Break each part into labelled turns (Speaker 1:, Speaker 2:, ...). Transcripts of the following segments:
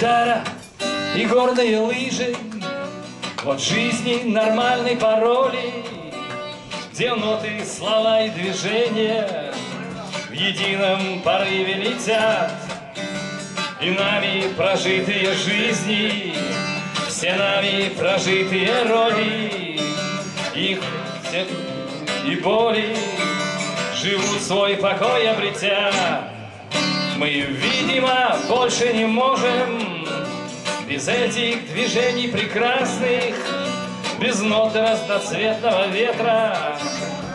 Speaker 1: Гитара и горные лыжи. Вот жизни нормальной пароли Где ноты, слова и движения В едином порыве летят. И нами прожитые жизни Все нами прожитые роли Их все и боли Живут свой покой обретя мы, видимо, больше не можем Без этих движений прекрасных Без ноты разноцветного ветра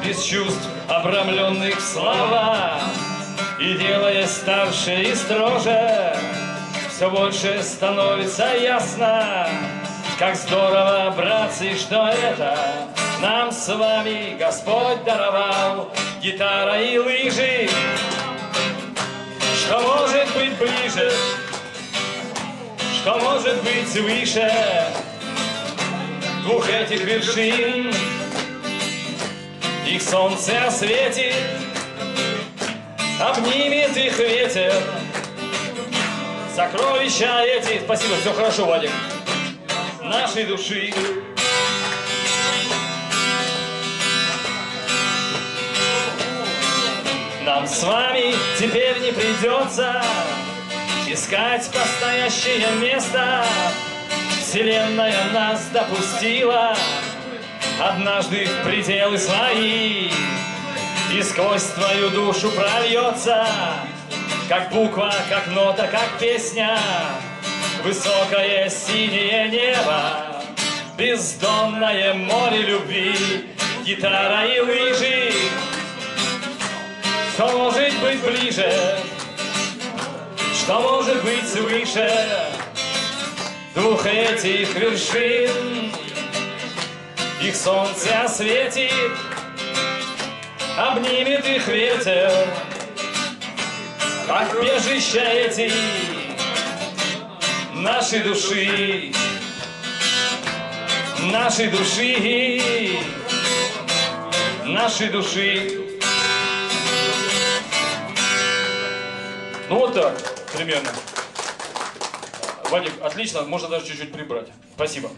Speaker 1: Без чувств, обрамленных в слова И делая старше и строже Все больше становится ясно Как здорово, братцы, что это Нам с вами Господь даровал. Гитара и лыжи что может быть ближе, что может быть выше двух этих вершин. Их солнце осветит, обнимет их ветер. Сокровища эти, спасибо, все хорошо, Вадик, нашей души. Нам с вами теперь не придется Искать настоящее место. Вселенная нас допустила Однажды в пределы свои И сквозь твою душу прольется Как буква, как нота, как песня Высокое синее небо Бездонное море любви Гитара и лыжи что может быть выше двух этих вершин? Их солнце осветит, обнимет их ветер, как бежища эти нашей души, нашей души, нашей души. Ну вот так, примерно. Вадик, отлично, можно даже чуть-чуть прибрать. Спасибо.